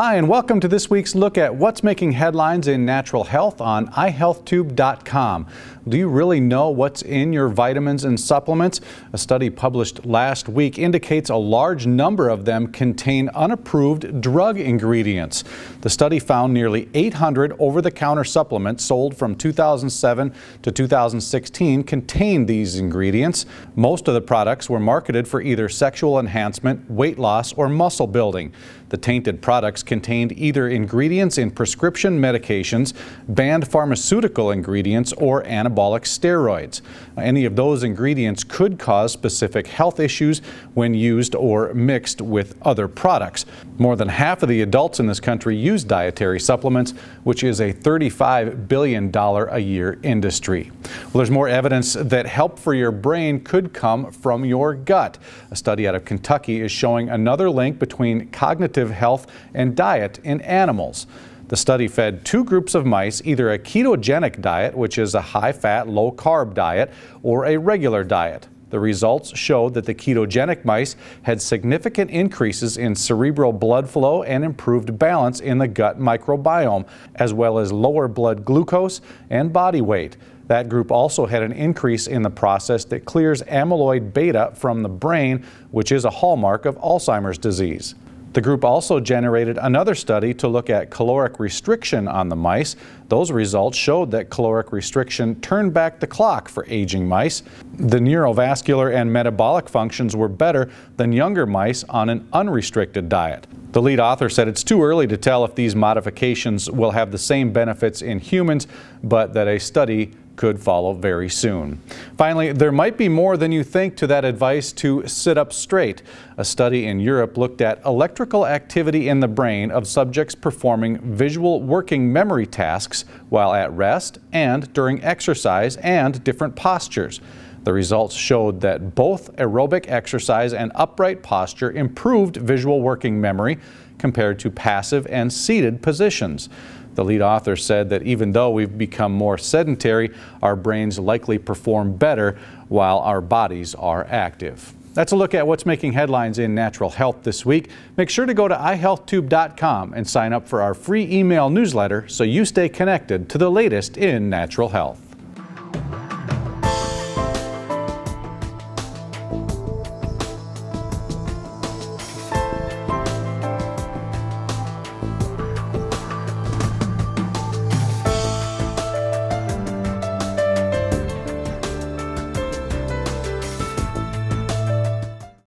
Hi, and welcome to this week's look at what's making headlines in natural health on iHealthTube.com. Do you really know what's in your vitamins and supplements? A study published last week indicates a large number of them contain unapproved drug ingredients. The study found nearly 800 over the counter supplements sold from 2007 to 2016 contained these ingredients. Most of the products were marketed for either sexual enhancement, weight loss, or muscle building. The tainted products contained either ingredients in prescription medications, banned pharmaceutical ingredients, or anabolic steroids. Any of those ingredients could cause specific health issues when used or mixed with other products. More than half of the adults in this country use dietary supplements, which is a $35 billion a year industry. Well, there's more evidence that help for your brain could come from your gut. A study out of Kentucky is showing another link between cognitive health and diet in animals. The study fed two groups of mice either a ketogenic diet, which is a high fat, low carb diet, or a regular diet. The results showed that the ketogenic mice had significant increases in cerebral blood flow and improved balance in the gut microbiome, as well as lower blood glucose and body weight. That group also had an increase in the process that clears amyloid beta from the brain, which is a hallmark of Alzheimer's disease. The group also generated another study to look at caloric restriction on the mice. Those results showed that caloric restriction turned back the clock for aging mice. The neurovascular and metabolic functions were better than younger mice on an unrestricted diet. The lead author said it's too early to tell if these modifications will have the same benefits in humans, but that a study could follow very soon. Finally, there might be more than you think to that advice to sit up straight. A study in Europe looked at electrical activity in the brain of subjects performing visual working memory tasks while at rest and during exercise and different postures. The results showed that both aerobic exercise and upright posture improved visual working memory compared to passive and seated positions. The lead author said that even though we've become more sedentary, our brains likely perform better while our bodies are active. That's a look at what's making headlines in natural health this week. Make sure to go to ihealthtube.com and sign up for our free email newsletter so you stay connected to the latest in natural health.